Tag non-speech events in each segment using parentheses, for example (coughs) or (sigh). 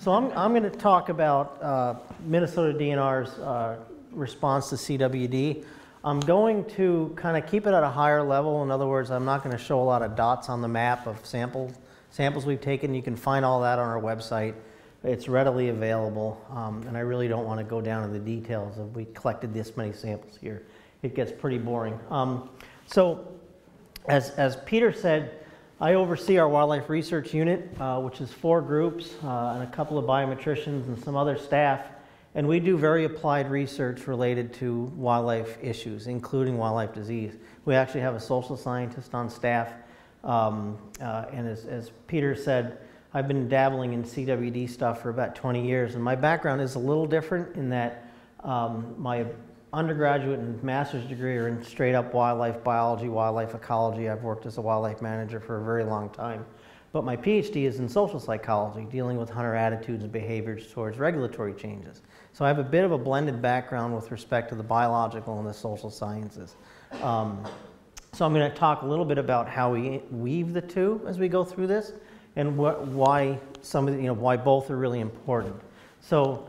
So I'm, I'm going to talk about uh, Minnesota DNR's uh, response to CWD. I'm going to kind of keep it at a higher level. In other words, I'm not going to show a lot of dots on the map of samples, samples we've taken. You can find all that on our website. It's readily available, um, and I really don't want to go down to the details of we collected this many samples here. It gets pretty boring. Um, so, as, as Peter said, I oversee our wildlife research unit, uh, which is four groups uh, and a couple of biometricians and some other staff. And we do very applied research related to wildlife issues, including wildlife disease. We actually have a social scientist on staff. Um, uh, and as, as Peter said, I've been dabbling in CWD stuff for about 20 years. And my background is a little different in that um, my undergraduate and master's degree are in straight up wildlife biology, wildlife ecology. I've worked as a wildlife manager for a very long time. But my PhD is in social psychology, dealing with hunter attitudes and behaviors towards regulatory changes. So I have a bit of a blended background with respect to the biological and the social sciences. Um, so I'm going to talk a little bit about how we weave the two as we go through this, and what, why some of the, you know why both are really important. So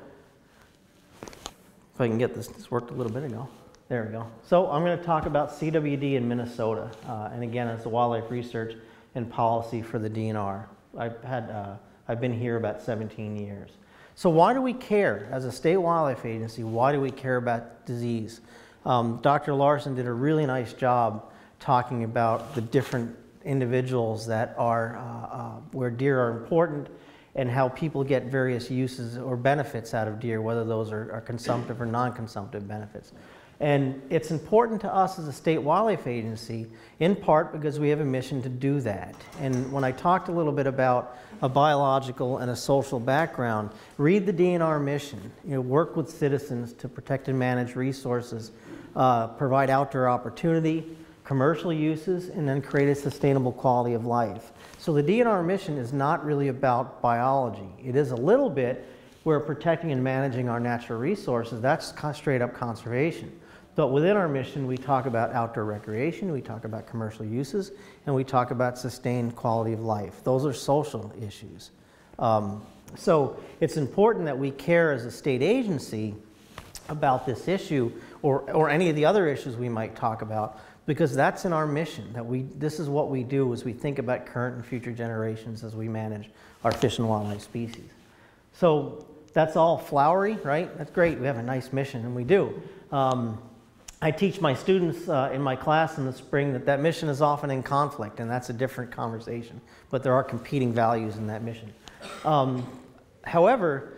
if I can get this, this worked a little bit ago. There we go. So I'm going to talk about CWD in Minnesota, uh, and again, it's the wildlife research and policy for the DNR. I've had, uh, I've been here about 17 years. So why do we care as a state wildlife agency? Why do we care about disease? Um, Dr. Larsen did a really nice job talking about the different individuals that are uh, uh, where deer are important and how people get various uses or benefits out of deer, whether those are, are consumptive or non-consumptive benefits. And it's important to us as a state wildlife agency, in part because we have a mission to do that. And when I talked a little bit about a biological and a social background, read the DNR mission. You know, work with citizens to protect and manage resources, uh, provide outdoor opportunity, commercial uses, and then create a sustainable quality of life. So the DNR mission is not really about biology. It is a little bit we're protecting and managing our natural resources. That's straight up conservation. But within our mission, we talk about outdoor recreation, we talk about commercial uses, and we talk about sustained quality of life. Those are social issues. Um, so it's important that we care as a state agency about this issue or, or any of the other issues we might talk about because that's in our mission that we this is what we do as we think about current and future generations as we manage our fish and wildlife species. So that's all flowery right? That's great. We have a nice mission and we do. Um, i teach my students uh, in my class in the spring that that mission is often in conflict and that's a different conversation but there are competing values in that mission. Um, however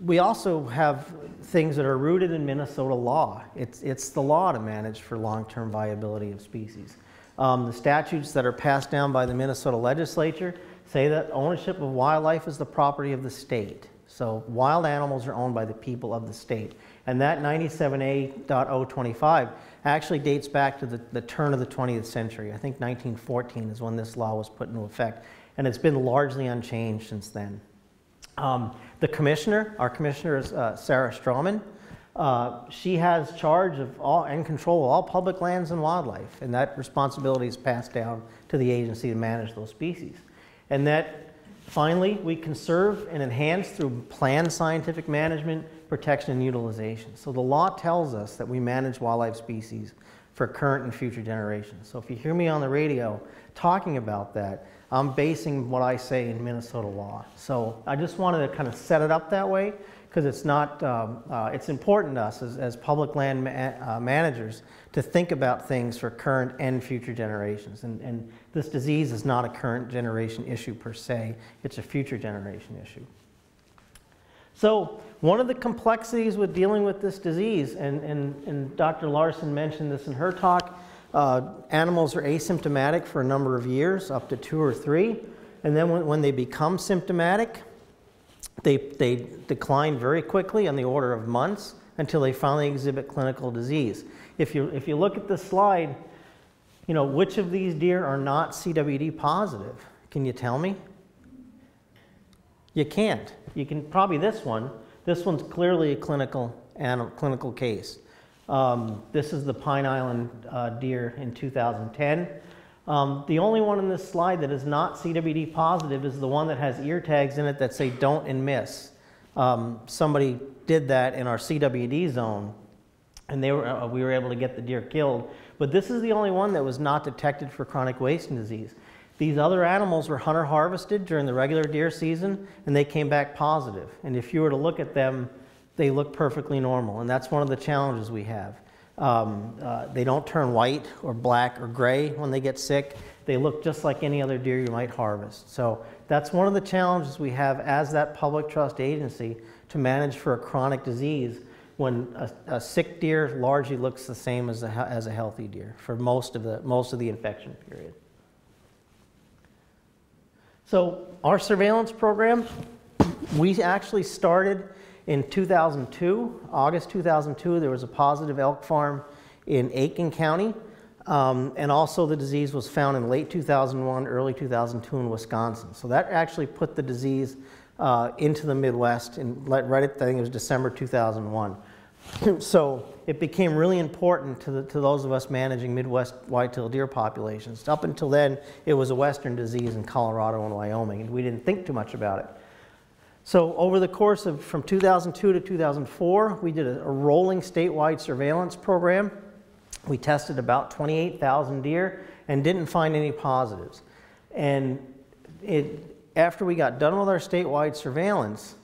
we also have things that are rooted in Minnesota law. It's, it's the law to manage for long-term viability of species. Um, the statutes that are passed down by the Minnesota legislature say that ownership of wildlife is the property of the state. So wild animals are owned by the people of the state. And that 97A.025 actually dates back to the, the turn of the 20th century. I think 1914 is when this law was put into effect. And it's been largely unchanged since then. Um, the commissioner, our commissioner is uh, Sarah Strommen. Uh, she has charge of all and control of all public lands and wildlife, and that responsibility is passed down to the agency to manage those species. And that finally we conserve and enhance through planned scientific management, protection, and utilization. So the law tells us that we manage wildlife species for current and future generations. So if you hear me on the radio talking about that, I'm basing what I say in Minnesota law. So I just wanted to kind of set it up that way because it's not, um, uh, it's important to us as, as public land ma uh, managers to think about things for current and future generations. And, and this disease is not a current generation issue per se, it's a future generation issue. So one of the complexities with dealing with this disease, and, and, and Dr. Larsen mentioned this in her talk, uh, animals are asymptomatic for a number of years, up to two or three. And then when, when they become symptomatic, they, they decline very quickly on the order of months until they finally exhibit clinical disease. If you, if you look at the slide, you know, which of these deer are not CWD positive? Can you tell me? You can't. You can probably this one. This one's clearly a clinical, animal, clinical case. Um, this is the Pine Island uh, deer in 2010. Um, the only one in this slide that is not CWD positive is the one that has ear tags in it that say don't and miss. Um, somebody did that in our CWD zone, and they were, uh, we were able to get the deer killed. But this is the only one that was not detected for chronic wasting disease. These other animals were hunter harvested during the regular deer season, and they came back positive. And if you were to look at them, they look perfectly normal, and that's one of the challenges we have. Um, uh, they don't turn white or black or gray when they get sick. They look just like any other deer you might harvest. So that's one of the challenges we have as that public trust agency to manage for a chronic disease when a, a sick deer largely looks the same as a, as a healthy deer for most of the, most of the infection period. So our surveillance program, we actually started in 2002, August 2002, there was a positive elk farm in Aitkin County. Um, and also the disease was found in late 2001, early 2002 in Wisconsin. So that actually put the disease uh, into the Midwest and right at, I think it was December 2001. (clears throat) so it became really important to, the, to those of us managing Midwest white-tailed deer populations. Up until then, it was a Western disease in Colorado and Wyoming, and we didn't think too much about it. So over the course of from 2002 to 2004, we did a, a rolling statewide surveillance program. We tested about 28,000 deer and didn't find any positives. And it, after we got done with our statewide surveillance,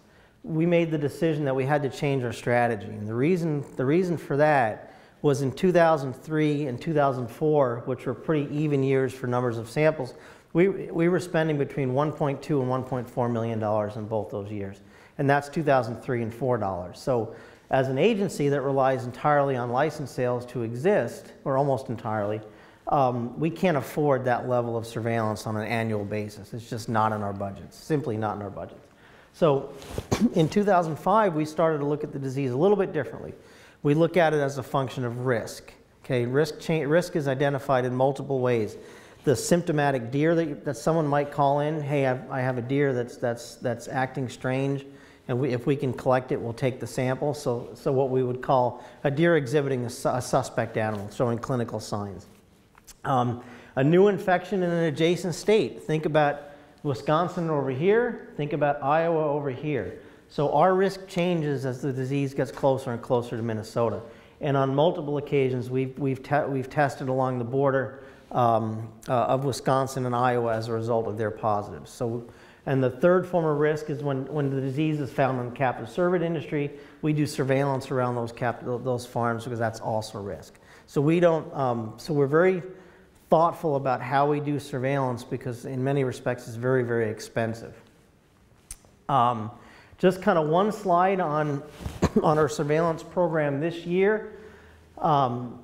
we made the decision that we had to change our strategy. And the reason, the reason for that was in 2003 and 2004, which were pretty even years for numbers of samples, we, we were spending between 1.2 and 1.4 million dollars in both those years, and that's 2003 and 4 dollars. So, as an agency that relies entirely on license sales to exist, or almost entirely, um, we can't afford that level of surveillance on an annual basis. It's just not in our budgets, simply not in our budgets. So, in 2005, we started to look at the disease a little bit differently. We look at it as a function of risk. Okay, risk, risk is identified in multiple ways the symptomatic deer that, that someone might call in, hey, I've, I have a deer that's, that's, that's acting strange, and we, if we can collect it, we'll take the sample. So, so what we would call a deer exhibiting a, a suspect animal, showing clinical signs. Um, a new infection in an adjacent state. Think about Wisconsin over here, think about Iowa over here. So our risk changes as the disease gets closer and closer to Minnesota. And on multiple occasions, we've, we've, te we've tested along the border um, uh, of Wisconsin and Iowa as a result of their positives. So, and the third form of risk is when, when the disease is found in the captive cervid industry, we do surveillance around those, cap, those farms because that's also risk. So we don't, um, so we're very thoughtful about how we do surveillance because in many respects it's very, very expensive. Um, just kind of one slide on, (coughs) on our surveillance program this year. Um,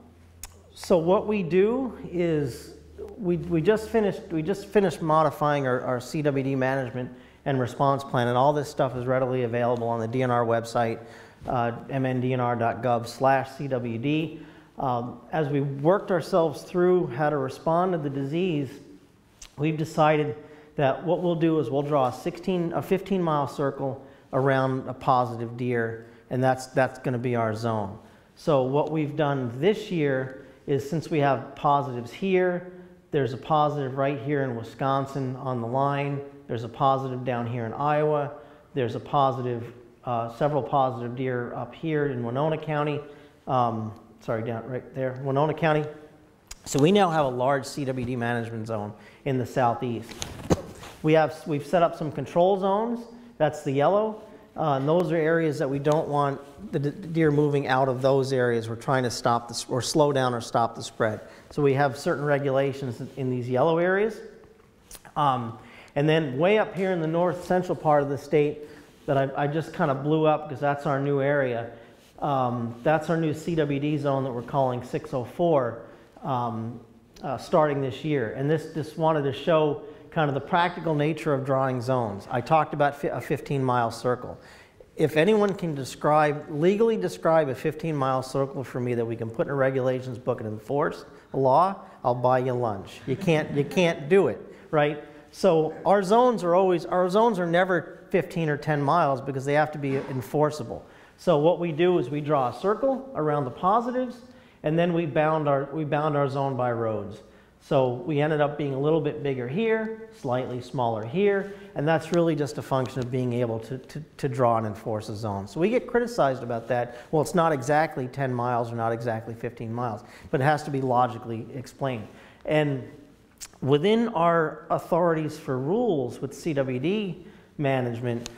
so what we do is we, we just finished we just finished modifying our, our CWD management and response plan, and all this stuff is readily available on the DNR website, uh, mndnr.gov slash CWD. Um, as we worked ourselves through how to respond to the disease, we've decided that what we'll do is we'll draw a 16, a 15 mile circle around a positive deer, and that's, that's going to be our zone. So what we've done this year is since we have positives here, there's a positive right here in Wisconsin on the line, there's a positive down here in Iowa, there's a positive, uh, several positive deer up here in Winona County, um, sorry, down right there, Winona County. So we now have a large CWD management zone in the southeast. We have, we've set up some control zones, that's the yellow, uh, and those are areas that we don't want the deer moving out of those areas. We're trying to stop this or slow down or stop the spread. So we have certain regulations in these yellow areas. Um, and then way up here in the north central part of the state that I, I just kind of blew up because that's our new area. Um, that's our new CWD zone that we're calling 604 um, uh, starting this year. And this just wanted to show kind of the practical nature of drawing zones. I talked about a 15 mile circle. If anyone can describe, legally describe a 15 mile circle for me that we can put in a regulations book and enforce a law, I'll buy you lunch. You can't, you can't do it, right? So our zones are always, our zones are never 15 or 10 miles because they have to be enforceable. So what we do is we draw a circle around the positives and then we bound our, we bound our zone by roads. So we ended up being a little bit bigger here, slightly smaller here, and that's really just a function of being able to, to, to, draw and enforce a zone. So we get criticized about that. Well, it's not exactly 10 miles or not exactly 15 miles, but it has to be logically explained. And within our authorities for rules with CWD management,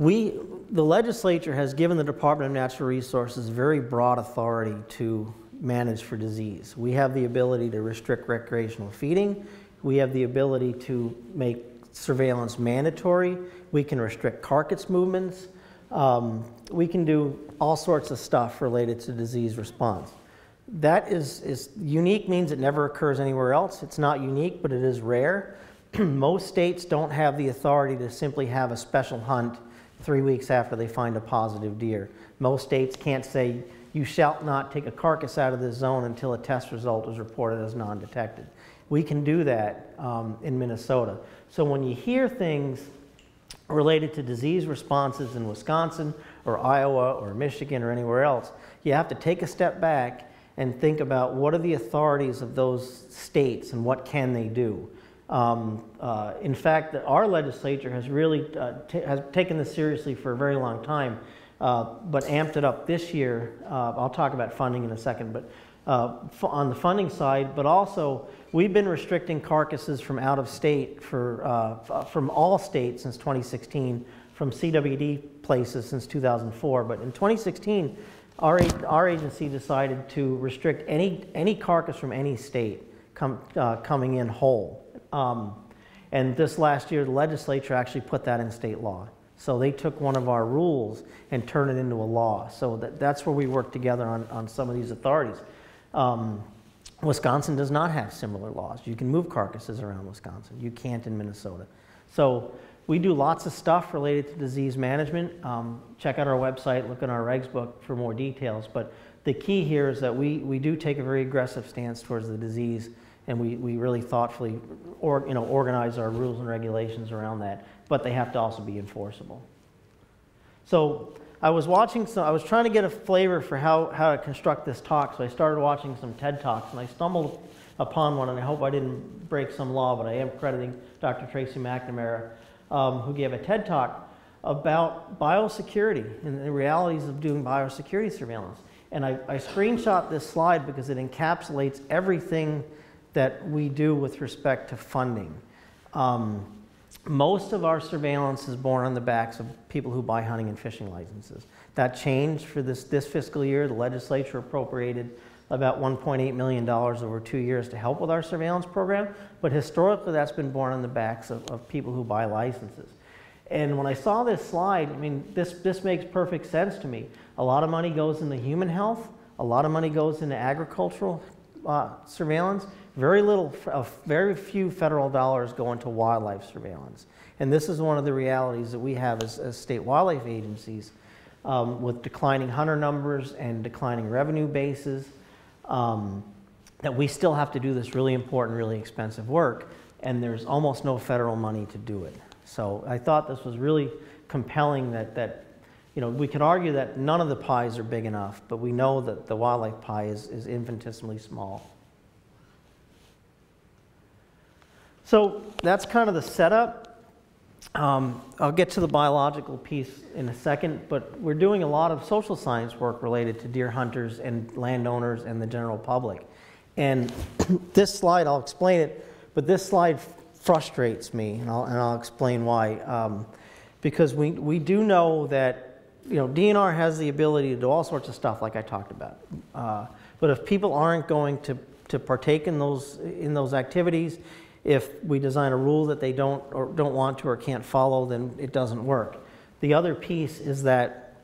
we, the legislature has given the Department of Natural Resources very broad authority to manage for disease. We have the ability to restrict recreational feeding. We have the ability to make surveillance mandatory. We can restrict carcass movements. Um, we can do all sorts of stuff related to disease response. That is, is unique means it never occurs anywhere else. It's not unique, but it is rare. (clears throat) Most states don't have the authority to simply have a special hunt three weeks after they find a positive deer. Most states can't say you shall not take a carcass out of this zone until a test result is reported as non-detected. We can do that um, in Minnesota. So when you hear things related to disease responses in Wisconsin or Iowa or Michigan or anywhere else, you have to take a step back and think about what are the authorities of those states and what can they do. Um, uh, in fact, our legislature has really uh, has taken this seriously for a very long time uh, but amped it up this year. Uh, I'll talk about funding in a second, but uh, on the funding side, but also we've been restricting carcasses from out of state for, uh, from all states since 2016, from CWD places since 2004. But in 2016, our, our agency decided to restrict any, any carcass from any state com, coming in whole. Um, and this last year, the legislature actually put that in state law. So they took one of our rules and turned it into a law. So that, that's where we work together on, on some of these authorities. Um, Wisconsin does not have similar laws. You can move carcasses around Wisconsin. You can't in Minnesota. So we do lots of stuff related to disease management. Um, check out our website, look in our regs book for more details. But the key here is that we, we do take a very aggressive stance towards the disease and we, we really thoughtfully or, you know, organize our rules and regulations around that but they have to also be enforceable. So I was watching some, I was trying to get a flavor for how, how to construct this talk, so I started watching some TED Talks, and I stumbled upon one, and I hope I didn't break some law, but I am crediting Dr. Tracey McNamara, um, who gave a TED Talk about biosecurity and the realities of doing biosecurity surveillance. And I, I screenshot this slide because it encapsulates everything that we do with respect to funding. Um, most of our surveillance is borne on the backs of people who buy hunting and fishing licenses. That changed for this, this fiscal year. The legislature appropriated about $1.8 million over two years to help with our surveillance program, but historically that's been borne on the backs of, of people who buy licenses. And when I saw this slide, I mean, this, this makes perfect sense to me. A lot of money goes into human health, a lot of money goes into agricultural uh, surveillance, very little, very few federal dollars go into wildlife surveillance. And this is one of the realities that we have as, as state wildlife agencies um, with declining hunter numbers and declining revenue bases, um, that we still have to do this really important, really expensive work, and there's almost no federal money to do it. So I thought this was really compelling that, that you know, we could argue that none of the pies are big enough, but we know that the wildlife pie is, is infinitesimally small. So that's kind of the setup. Um, I'll get to the biological piece in a second, but we're doing a lot of social science work related to deer hunters and landowners and the general public. And (clears throat) this slide, I'll explain it, but this slide frustrates me, and I'll, and I'll explain why. Um, because we, we do know that you know, DNR has the ability to do all sorts of stuff like I talked about. Uh, but if people aren't going to, to partake in those, in those activities, if we design a rule that they don't or don't want to or can't follow, then it doesn't work. The other piece is that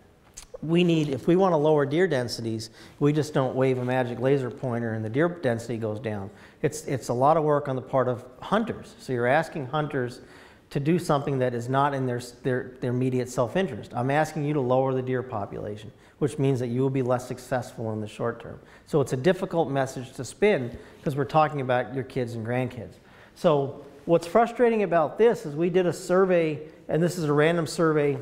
we need, if we want to lower deer densities, we just don't wave a magic laser pointer and the deer density goes down. It's, it's a lot of work on the part of hunters. So you're asking hunters to do something that is not in their, their, their immediate self-interest. I'm asking you to lower the deer population, which means that you will be less successful in the short term. So it's a difficult message to spin because we're talking about your kids and grandkids. So what's frustrating about this is we did a survey, and this is a random survey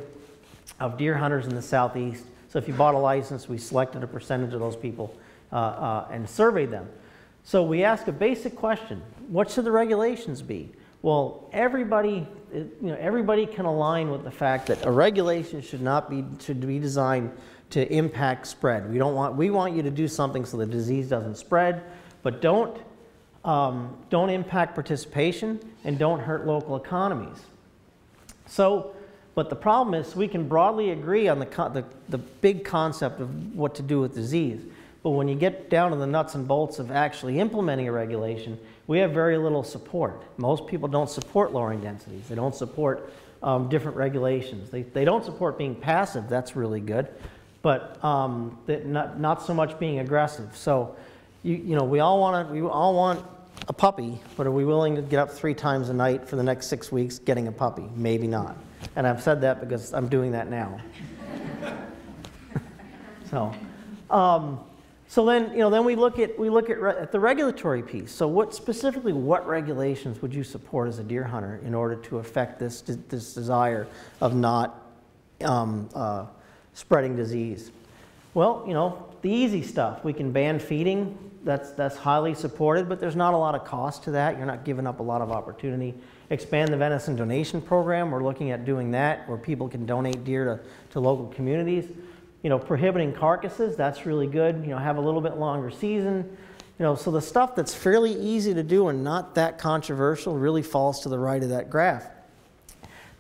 of deer hunters in the southeast. So if you bought a license, we selected a percentage of those people uh, uh, and surveyed them. So we ask a basic question, what should the regulations be? Well, everybody, you know, everybody can align with the fact that a regulation should not be, should be designed to impact spread. We don't want, we want you to do something so the disease doesn't spread, but don't, um, don't impact participation and don't hurt local economies. So, but the problem is we can broadly agree on the, the, the big concept of what to do with disease. But when you get down to the nuts and bolts of actually implementing a regulation, we have very little support. Most people don't support lowering densities. They don't support um, different regulations. They, they don't support being passive. That's really good. But um, not, not so much being aggressive. So, you, you know, we all, wanna, we all want a puppy, but are we willing to get up three times a night for the next six weeks getting a puppy? Maybe not. And I've said that because I'm doing that now. (laughs) so, um, so then, you know, then we look at we look at, at the regulatory piece. So, what specifically, what regulations would you support as a deer hunter in order to affect this this desire of not um, uh, spreading disease? Well, you know, the easy stuff. We can ban feeding. That's that's highly supported, but there's not a lot of cost to that. You're not giving up a lot of opportunity. Expand the venison donation program. We're looking at doing that, where people can donate deer to, to local communities you know, prohibiting carcasses, that's really good. You know, have a little bit longer season. You know, so the stuff that's fairly easy to do and not that controversial really falls to the right of that graph.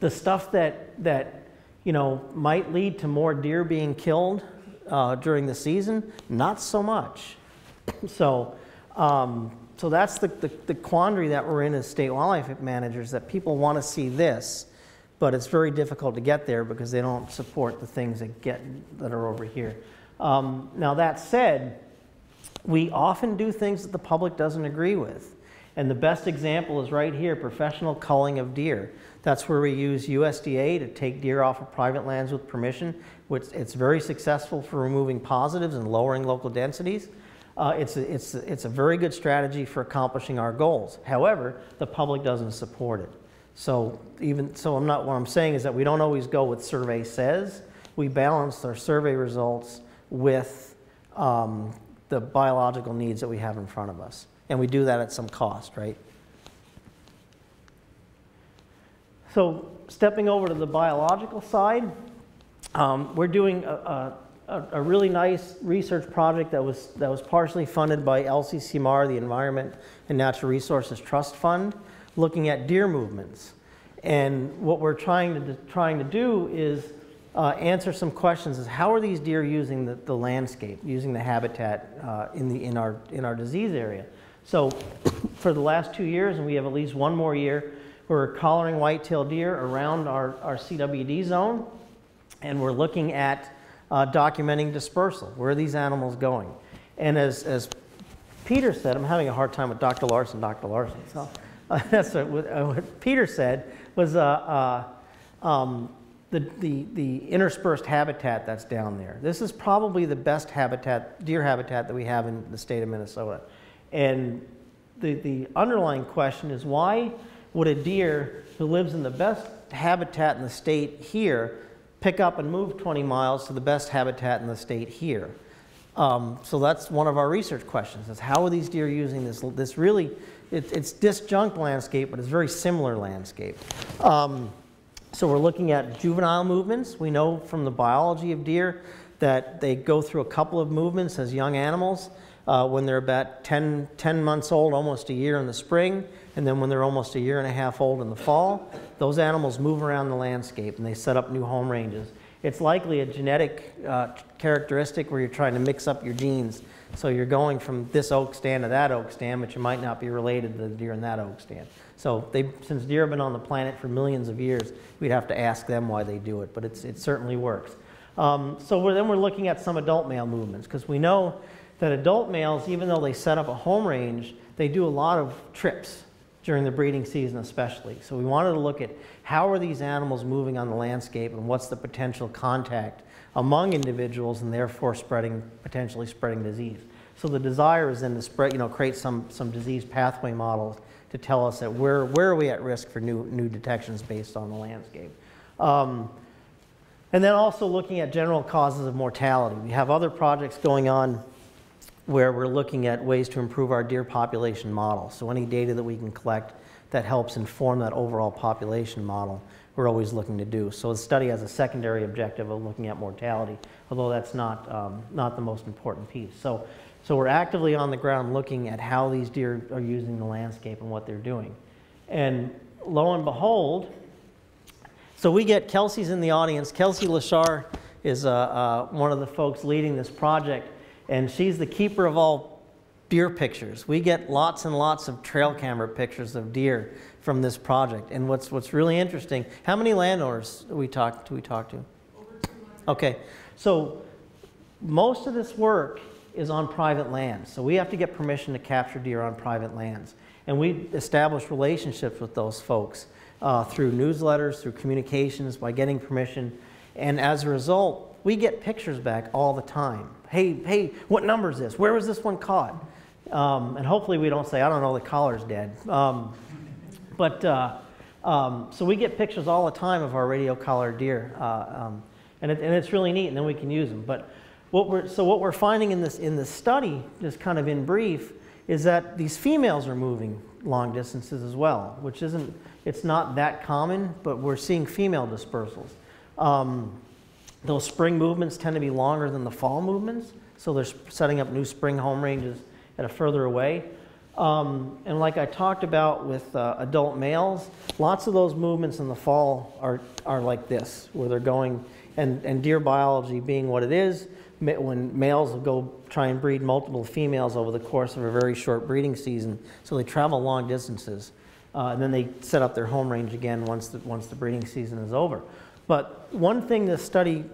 The stuff that, that you know, might lead to more deer being killed uh, during the season, not so much. So, um, so that's the, the, the quandary that we're in as state wildlife managers, that people want to see this, but it's very difficult to get there because they don't support the things that get that are over here. Um, now that said, we often do things that the public doesn't agree with. And the best example is right here, professional culling of deer. That's where we use USDA to take deer off of private lands with permission, which it's very successful for removing positives and lowering local densities. Uh, it's, a, it's, a, it's a very good strategy for accomplishing our goals. However, the public doesn't support it. So even so, I'm not. What I'm saying is that we don't always go with survey says. We balance our survey results with um, the biological needs that we have in front of us, and we do that at some cost, right? So stepping over to the biological side, um, we're doing a, a, a, really nice research project that was, that was partially funded by LCCMR, the Environment and Natural Resources Trust Fund looking at deer movements. And what we're trying to, trying to do is uh, answer some questions is how are these deer using the, the landscape, using the habitat uh, in, the, in, our, in our disease area. So for the last two years, and we have at least one more year, we're collaring white-tailed deer around our, our CWD zone, and we're looking at uh, documenting dispersal. Where are these animals going? And as, as Peter said, I'm having a hard time with Dr. Larsen, Dr. Larsen. So (laughs) that's what, uh, what, Peter said, was uh, uh, um, the, the, the interspersed habitat that's down there. This is probably the best habitat, deer habitat that we have in the state of Minnesota. And the, the underlying question is why would a deer who lives in the best habitat in the state here pick up and move 20 miles to the best habitat in the state here? Um, so that's one of our research questions is how are these deer using this, this really it, it's disjunct landscape, but it's very similar landscape. Um, so we're looking at juvenile movements. We know from the biology of deer that they go through a couple of movements as young animals uh, when they're about 10, 10 months old, almost a year in the spring, and then when they're almost a year and a half old in the fall. Those animals move around the landscape and they set up new home ranges. It's likely a genetic uh, characteristic where you're trying to mix up your genes so you're going from this oak stand to that oak stand, but you might not be related to the deer in that oak stand. So they, since deer have been on the planet for millions of years, we'd have to ask them why they do it, but it certainly works. Um, so we're, then we're looking at some adult male movements because we know that adult males, even though they set up a home range, they do a lot of trips during the breeding season especially. So we wanted to look at how are these animals moving on the landscape and what's the potential contact among individuals and therefore spreading, potentially spreading disease. So the desire is then to spread, you know, create some, some disease pathway models to tell us that where, where are we at risk for new, new detections based on the landscape. Um, and then also looking at general causes of mortality. We have other projects going on where we're looking at ways to improve our deer population model. So any data that we can collect that helps inform that overall population model, we're always looking to do. So the study has a secondary objective of looking at mortality, although that's not, um, not the most important piece. So, so we're actively on the ground looking at how these deer are using the landscape and what they're doing. And lo and behold, so we get, Kelsey's in the audience. Kelsey LaSharr is uh, uh, one of the folks leading this project, and she's the keeper of all deer pictures. We get lots and lots of trail camera pictures of deer from this project. And what's, what's really interesting, how many landowners do we talk, do we talk to? Okay, so most of this work is on private lands. So we have to get permission to capture deer on private lands. And we establish relationships with those folks uh, through newsletters, through communications, by getting permission. And as a result, we get pictures back all the time. Hey, hey, what number is this? Where was this one caught? Um, and hopefully we don't say, I don't know, the collar's dead. Um, but uh, um, so we get pictures all the time of our radio collared deer, uh, um, and, it, and, it's really neat. And then we can use them. But what we're so what we're finding in this in this study, just kind of in brief, is that these females are moving long distances as well, which isn't it's not that common, but we're seeing female dispersals. Those spring movements tend to be longer than the fall movements, so they're setting up new spring home ranges at a further away. Um, and like I talked about with uh, adult males, lots of those movements in the fall are, are like this, where they're going, and, and deer biology being what it is, when males will go try and breed multiple females over the course of a very short breeding season, so they travel long distances. Uh, and then they set up their home range again once the, once the breeding season is over. But one thing this study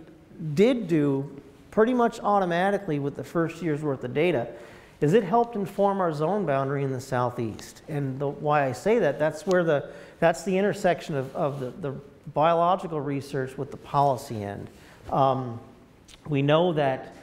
did do pretty much automatically with the first year's worth of data is it helped inform our zone boundary in the southeast. And the, why I say that, that's where the, that's the intersection of, of the, the biological research with the policy end. Um, we know that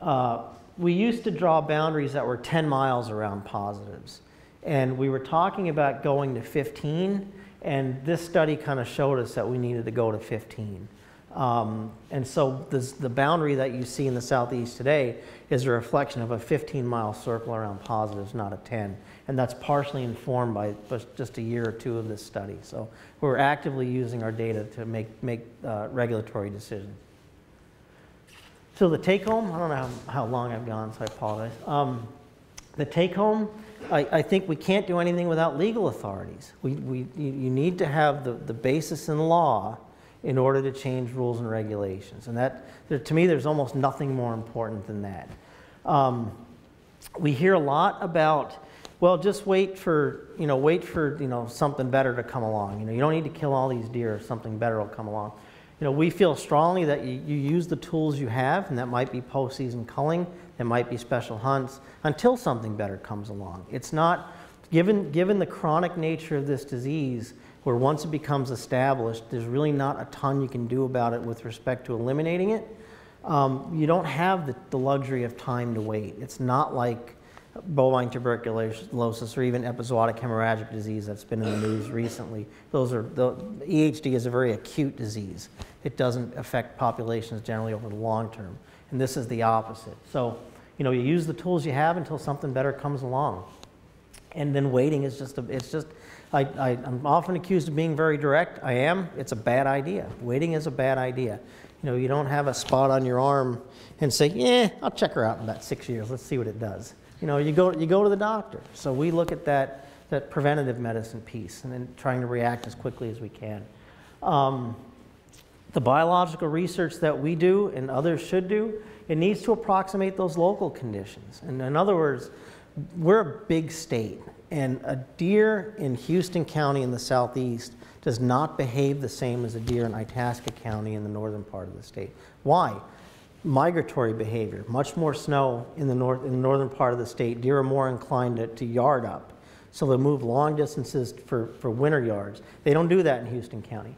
uh, we used to draw boundaries that were 10 miles around positives. And we were talking about going to 15, and this study kind of showed us that we needed to go to 15. Um, and so this, the boundary that you see in the southeast today is a reflection of a 15 mile circle around positives, not a 10. And that's partially informed by just a year or two of this study. So we're actively using our data to make, make uh, regulatory decisions. So the take home, I don't know how, how long I've gone, so I apologize. Um, the take home, I, I, think we can't do anything without legal authorities. We, we, you need to have the, the basis in law in order to change rules and regulations. And that, there, to me, there's almost nothing more important than that. Um, we hear a lot about, well, just wait for, you know, wait for, you know, something better to come along. You know, you don't need to kill all these deer, something better will come along. You know, we feel strongly that you, you use the tools you have, and that might be postseason culling, it might be special hunts, until something better comes along. It's not, given, given the chronic nature of this disease, where once it becomes established, there's really not a ton you can do about it with respect to eliminating it. Um, you don't have the, the, luxury of time to wait. It's not like bovine tuberculosis or even epizootic hemorrhagic disease that's been in the news recently. Those are the EHD is a very acute disease. It doesn't affect populations generally over the long term, and this is the opposite. So, you know, you use the tools you have until something better comes along, and then waiting is just a, it's just I, I, am often accused of being very direct. I am. It's a bad idea. Waiting is a bad idea. You know, you don't have a spot on your arm and say, yeah, I'll check her out in about six years. Let's see what it does. You know, you go, you go to the doctor. So we look at that, that preventative medicine piece and then trying to react as quickly as we can. Um, the biological research that we do and others should do, it needs to approximate those local conditions. And in other words, we're a big state. And a deer in Houston County in the southeast does not behave the same as a deer in Itasca County in the northern part of the state. Why? Migratory behavior. Much more snow in the, north, in the northern part of the state. Deer are more inclined to, to yard up. So they move long distances for, for winter yards. They don't do that in Houston County.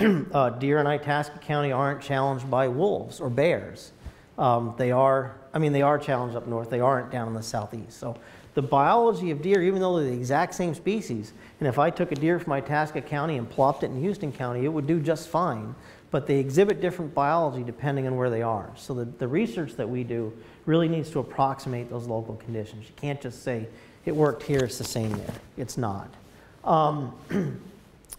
(clears throat) uh, deer in Itasca County aren't challenged by wolves or bears. Um, they are, I mean, they are challenged up north. They aren't down in the southeast. So the biology of deer, even though they're the exact same species, and if I took a deer from Itasca County and plopped it in Houston County, it would do just fine. But they exhibit different biology depending on where they are. So the, the research that we do really needs to approximate those local conditions. You can't just say, it worked here, it's the same there. It's not. Um, (clears throat)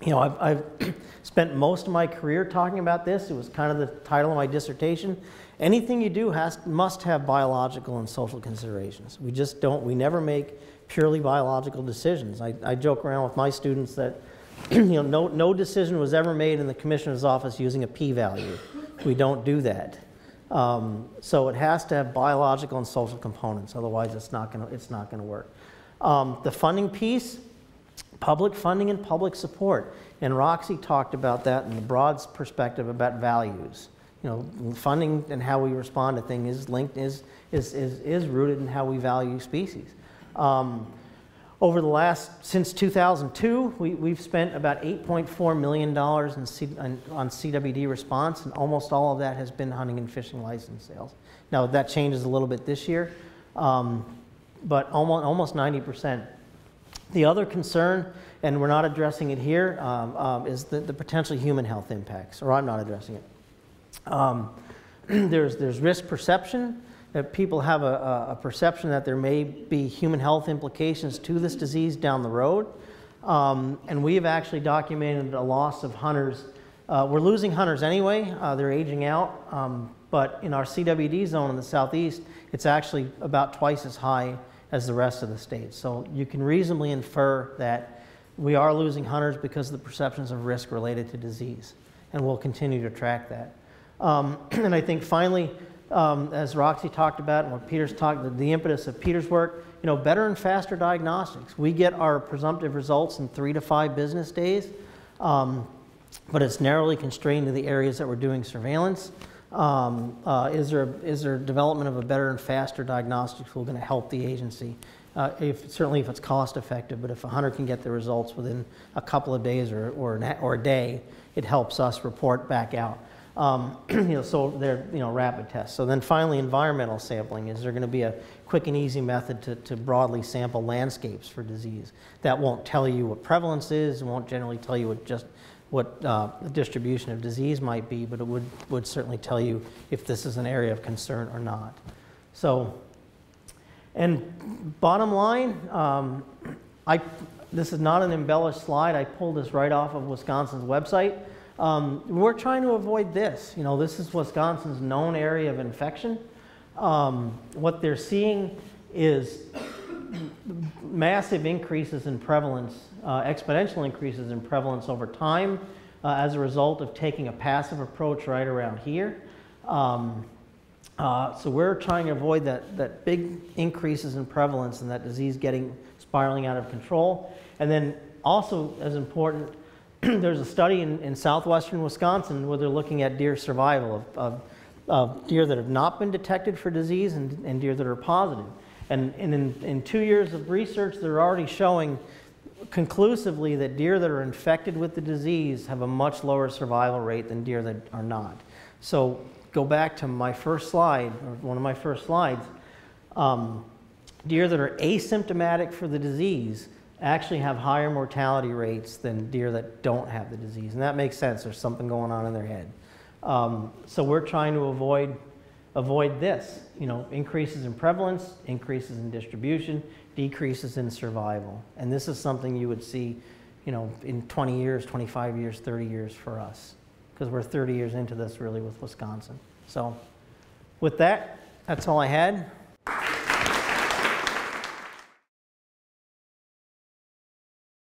you know, I've, I've (clears throat) spent most of my career talking about this. It was kind of the title of my dissertation. Anything you do has, must have biological and social considerations. We just don't, we never make purely biological decisions. I, I joke around with my students that (clears throat) you know, no, no decision was ever made in the commissioner's office using a p-value. We don't do that. Um, so it has to have biological and social components, otherwise it's not going to it's not to work. Um, the funding piece, public funding and public support, and Roxy talked about that in the broad perspective about values. You know, funding and how we respond to things is linked is is is, is rooted in how we value species. Um, over the last, since 2002, we, we've spent about $8.4 million in C, on, on, CWD response, and almost all of that has been hunting and fishing license sales. Now, that changes a little bit this year, um, but almost, almost 90%. The other concern, and we're not addressing it here, um, um, is the, the potential human health impacts, or I'm not addressing it. Um, (clears throat) there's, there's risk perception, that people have a, a, perception that there may be human health implications to this disease down the road. Um, and we have actually documented a loss of hunters. Uh, we're losing hunters anyway, uh, they're aging out. Um, but in our CWD zone in the southeast, it's actually about twice as high as the rest of the state. So you can reasonably infer that we are losing hunters because of the perceptions of risk related to disease. And we'll continue to track that. Um, (clears throat) and I think finally, um, as Roxy talked about and what Peter's talked, the, the impetus of Peter's work, you know, better and faster diagnostics. We get our presumptive results in three to five business days, um, but it's narrowly constrained to the areas that we're doing surveillance. Um, uh, is, there, is there development of a better and faster diagnostic tool going to help the agency? Uh, if, certainly if it's cost effective, but if a hunter can get the results within a couple of days or, or, an, or a day, it helps us report back out. Um, (clears throat) you know, so they're you know rapid tests. So then finally, environmental sampling. Is there going to be a quick and easy method to, to broadly sample landscapes for disease? That won't tell you what prevalence is. Won't generally tell you what just what uh, the distribution of disease might be, but it would would certainly tell you if this is an area of concern or not. So, and bottom line, um, I this is not an embellished slide. I pulled this right off of Wisconsin's website. Um, we're trying to avoid this. You know, this is Wisconsin's known area of infection. Um, what they're seeing is massive increases in prevalence, uh, exponential increases in prevalence over time uh, as a result of taking a passive approach right around here. Um, uh, so we're trying to avoid that, that big increases in prevalence and that disease getting spiraling out of control. And then also as important, (clears throat) there's a study in, in, southwestern Wisconsin where they're looking at deer survival of, of, of deer that have not been detected for disease and, and deer that are positive. And, and in, in two years of research, they're already showing conclusively that deer that are infected with the disease have a much lower survival rate than deer that are not. So go back to my first slide, or one of my first slides. Um, deer that are asymptomatic for the disease actually have higher mortality rates than deer that don't have the disease. And that makes sense. There's something going on in their head. Um, so we're trying to avoid, avoid this, you know, increases in prevalence, increases in distribution, decreases in survival. And this is something you would see, you know, in 20 years, 25 years, 30 years for us. Because we're 30 years into this really with Wisconsin. So with that, that's all I had.